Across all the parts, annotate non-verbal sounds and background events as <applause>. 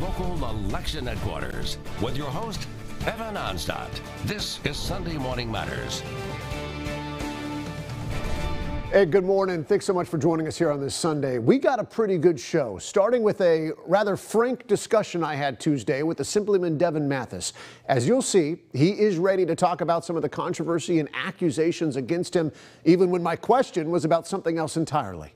local election headquarters with your host, Evan Onstot. This is Sunday Morning Matters. Hey, good morning. Thanks so much for joining us here on this Sunday. We got a pretty good show, starting with a rather frank discussion I had Tuesday with Assemblyman Devon Mathis. As you'll see, he is ready to talk about some of the controversy and accusations against him, even when my question was about something else entirely.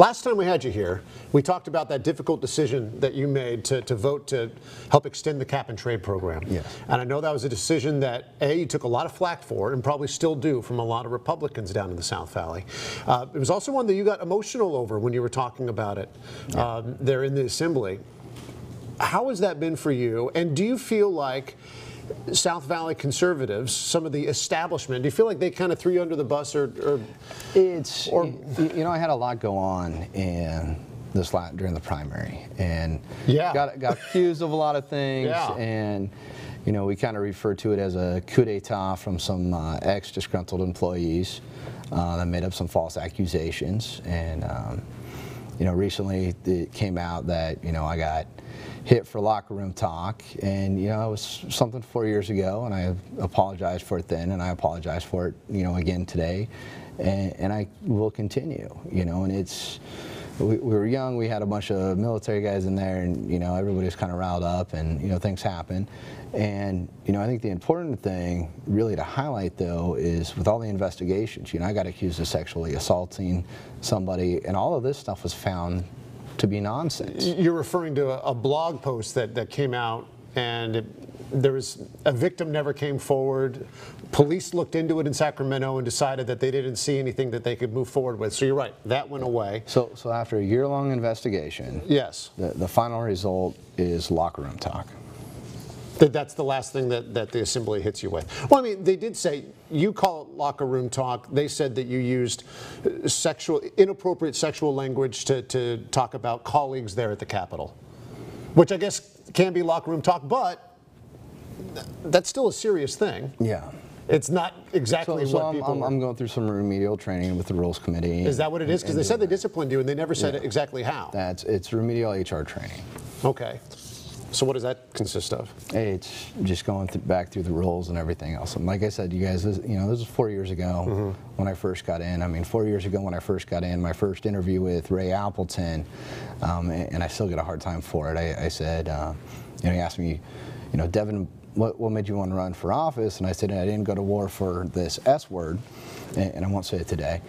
Last time we had you here, we talked about that difficult decision that you made to, to vote to help extend the cap and trade program. Yes. And I know that was a decision that, A, you took a lot of flack for and probably still do from a lot of Republicans down in the South Valley. Uh, it was also one that you got emotional over when you were talking about it um, there in the Assembly. How has that been for you? And do you feel like South Valley conservatives, some of the establishment, do you feel like they kind of threw you under the bus or, or It's Or- you know I had a lot go on in this la during the primary and Yeah. got got accused of a lot of things Yeah. and you know we kind of refer to it as a coup d'état from some uh, ex disgruntled employees uh, that made up some false accusations and um, you know recently it came out that you know I got hit for locker room talk and you know it was something four years ago and I apologized for it then and I apologize for it you know again today. And, and I will continue you know and it's we, we were young we had a bunch of military guys in there and you know everybody was kind of riled up and you know things happen and you know I think the important thing really to highlight though is with all the investigations you know I got accused of sexually assaulting somebody and all of this stuff was found to be nonsense. You're referring to a, a blog post that, that came out, and it, there was a victim never came forward. Police looked into it in Sacramento and decided that they didn't see anything that they could move forward with. So you're right, that went away. So, so after a year-long investigation, Yes, the, the final result is locker room talk. that that's the last thing that, that the assembly hits you with. Well, I mean, they did say you call it locker room talk. They said that you used uh, sexual, inappropriate sexual language to, to talk about colleagues there at the Capitol, which I guess can be locker room talk, but that's still a serious thing. Yeah. It's not exactly so what I'm, people. I'm, I'm going through some remedial training with the rules committee. is that what it is? Because they said they disciplined you, and they never said Yeah. exactly how. That's it's remedial HR training. Okay. So what does that consist of? It's just going th- back through the rules and everything else. And like I said, you guys, this, you know, this was four years ago Mm-hmm. when I first got in. I mean, four years ago when I first got in, my first interview with Ray Appleton, um, and, and I still get a hard time for it. I, I said, uh, you know, he asked me, you know, Devon, what, what made you want to run for office? And I said, I didn't go to war for this S word, and, and I won't say it today.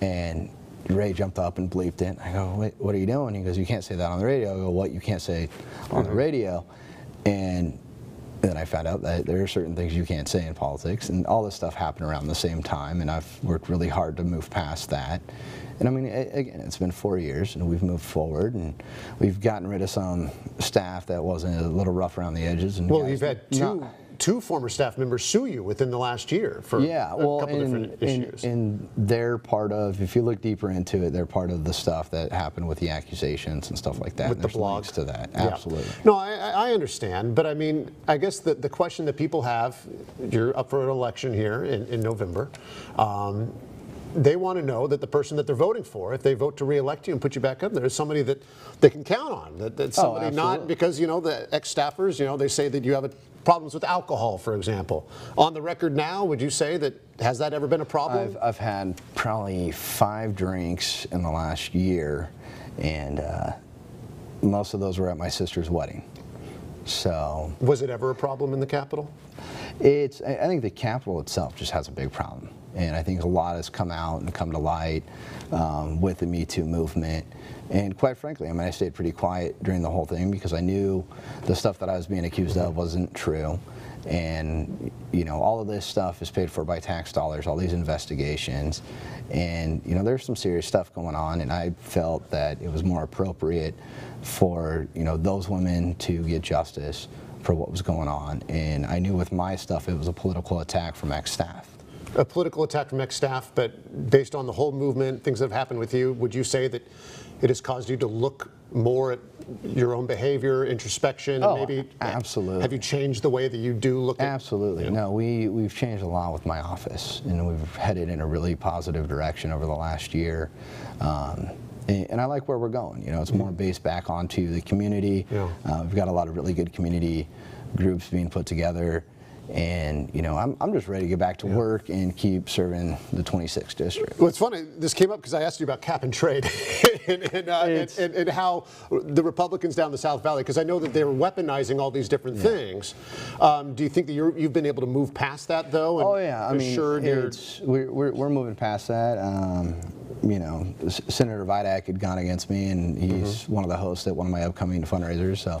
And Ray jumped up and bleeped it. I go, Wait, what are you doing? He goes, you can't say that on the radio. I go, what? You can't say on the mm-hmm. radio. And then I found out that there are certain things you can't say in politics, and all this stuff happened around the same time, and I've worked really hard to move past that. And I mean, again, it's been four years, and we've moved forward, and we've gotten rid of some staff that wasn't a little rough around the edges. And Well, you've had two not- two former staff members sue you within the last year for yeah, a well, couple and, different and, issues. and they're part of. If you look deeper into it, they're part of the stuff that happened with the accusations and stuff like that. with the there's blog links to that. Yeah. Absolutely. No, I, I understand, but I mean, I guess the, the question that people have, you're up for an election here in, in November. Um, they want to know that the person that they're voting for, if they vote to reelect you and put you back up there, is somebody that they can count on. That, that somebody not Oh, absolutely. because you know the ex-staffers, you know, they say that you have a, problems with alcohol, for example. On the record now, would you say that has that ever been a problem? I've, I've had probably five drinks in the last year, and uh, most of those were at my sister's wedding. So Was it ever a problem in the Capitol? It's, I think the Capitol itself just has a big problem. And I think a lot has come out and come to light um, with the Me Too movement. And quite frankly, I mean, I stayed pretty quiet during the whole thing because I knew the stuff that I was being accused of wasn't true. And, you know, all of this stuff is paid for by tax dollars, all these investigations. And, you know, there's some serious stuff going on, and I felt that it was more appropriate for, you know, those women to get justice for what was going on. And I knew with my stuff, it was a political attack from ex-staff. a political attack from ex-staff, but based on the whole movement, things that have happened with you, would you say that it has caused you to look more at your own behavior, introspection, Oh, and maybe absolutely. Have you changed the way that you do look at Absolutely. Yeah. No, we, we've changed a lot with my office, and we've headed in a really positive direction over the last year. Um, and I like where we're going. You know, it's more based back onto the community. Yeah. Uh, we've got a lot of really good community groups being put together. And, you know, I'm, I'm just ready to get back to work and keep serving the 26th district. Well, it's funny. This came up because I asked you about cap and trade <laughs> and, and, uh, and, and, how the Republicans down the South Valley, because I know that they're weaponizing all these different things. Um, do you think that you're, you've been able to move past that, though? And Oh yeah, I mean, it's, we're, we're, we're moving past that. Um, you know, Senator Vidak had gone against me, and he's Mm-hmm. one of the hosts at one of my upcoming fundraisers. So,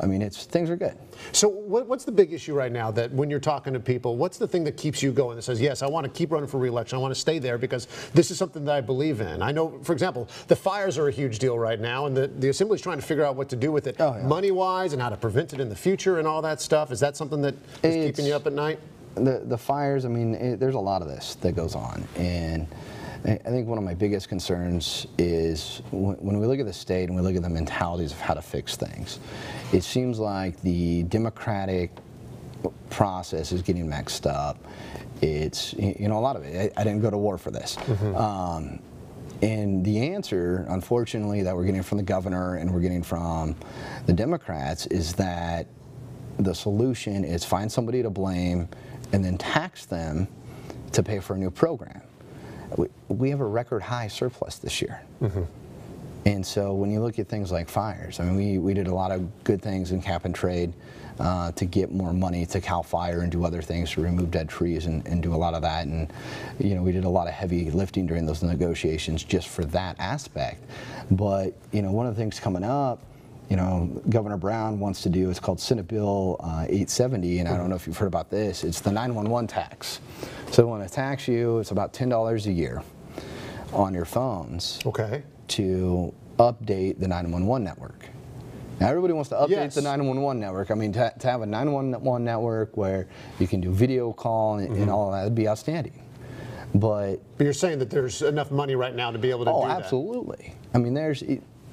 I mean, it's things are good. So, what, what's the big issue right now that when you're talking to people, what's the thing that keeps you going that says, yes, I want to keep running for reelection, I want to stay there because this is something that I believe in? I know, for example, the fires are a huge deal right now, and the, the Assembly's trying to figure out what to do with it Oh, yeah. money wise and how to prevent it in the future and all that stuff. Is that something that is keeping you up at night? The the fires. I mean, it, there's a lot of this that goes on, and I think one of my biggest concerns is when, we look at the state and we look at the mentalities of how to fix things. It seems like the democratic process is getting mixed up. It's you know a lot of it. I, I didn't go to war for this. Um, and the answer, unfortunately, that we're getting from the governor and we're getting from the Democrats is that the solution is find somebody to blame and then tax them to pay for a new program. We, we have a record high surplus this year. And so when you look at things like fires, I mean, we, we did a lot of good things in cap and trade uh, to get more money to CAL FIRE and do other things to remove dead trees and, and do a lot of that. And, you know, we did a lot of heavy lifting during those negotiations just for that aspect. But, you know, one of the things coming up, you know, Governor Brown wants to do, it's called Senate Bill uh, 870, and I don't know if you've heard about this, it's the 911 tax. So they want to tax you, it's about $10 a year on your phones Okay. to update the 911 network. Now everybody wants to update Yes. the 911 network. I mean, to, to have a 911 network where you can do video call and, Mm-hmm. and all of that would be outstanding. But But you're saying that there's enough money right now to be able to oh, do that? absolutely. I mean, there's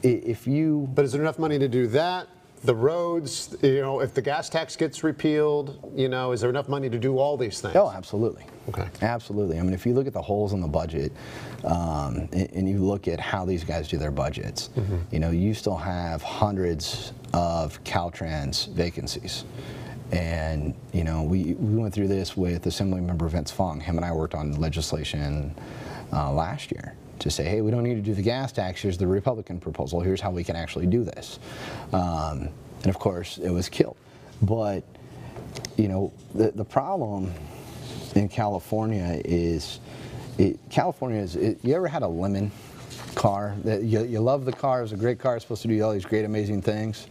if you But is there enough money to do that? The roads, you know, if the gas tax gets repealed, you know, is there enough money to do all these things? Oh, absolutely. Okay. Absolutely. I mean, if you look at the holes in the budget, um, and, and you look at how these guys do their budgets, Mm-hmm. you know, you still have hundreds of Caltrans vacancies. And, you know, we, we went through this with Assemblymember Vince Fong. Him and I worked on legislation uh, last year to say, hey, we don't need to do the gas tax. Here's the Republican proposal. Here's how we can actually do this. Um, and of course, it was killed. But, you know, the, the problem in California is, it, California is, it, you ever had a lemon car? That you, you love the car, it's a great car, it's supposed to do all these great, amazing things.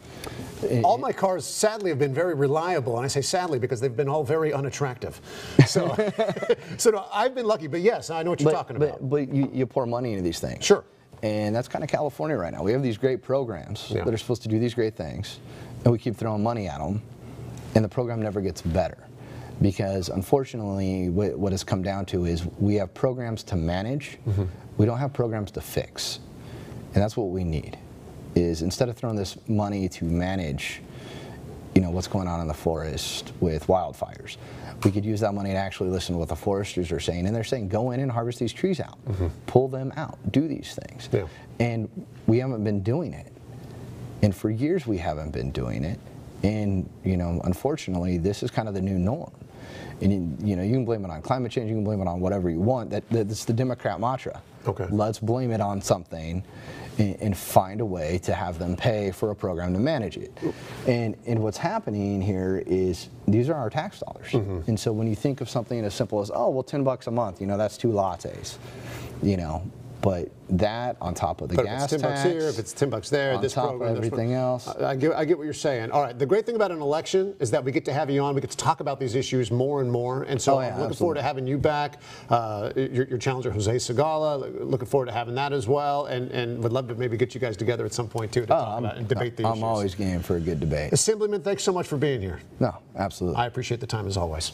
All my cars, sadly, have been very reliable, and I say sadly because they've been all very unattractive. So, <laughs> so no, I've been lucky. But yes, I know what you're but, talking but, about. But you, you pour money into these things. Sure. And that's kind of California right now. We have these great programs Yeah. that are supposed to do these great things, and we keep throwing money at them, and the program never gets better. Because unfortunately, what, what has come down to is we have programs to manage, Mm-hmm. we don't have programs to fix. And that's what we need, is instead of throwing this money to manage you know what's going on in the forest with wildfires. We could use that money to actually listen to what the foresters are saying, and they're saying go in and harvest these trees out, mm-hmm. pull them out, do these things. Yeah. And we haven't been doing it, and for years we haven't been doing it, and you know unfortunately this is kind of the new norm. And you, you know you can blame it on climate change, you can blame it on whatever you want. That that's the Democrat mantra. Okay. Let's blame it on something and, and find a way to have them pay for a program to manage it. And, and what's happening here is these are our tax dollars. Mm-hmm. And so when you think of something as simple as, oh, well, 10 bucks a month, you know, that's two lattes, you know, but that on top of the But if gas it's 10 tax. bucks here, if it's 10 bucks there, on this top program, this everything pro- else. I, I get, I get what you're saying. All right. The great thing about an election is that we get to have you on. We get to talk about these issues more and more. And so Oh, yeah, I'm looking forward to having you back. Uh, your, your challenger, Jose Sigala, looking forward to having that as well. And, and would love to maybe get you guys together at some point, too, to talk about and debate the Oh, I'm issues. always game for a good debate. Assemblyman, thanks so much for being here. No, absolutely. I appreciate the time as always.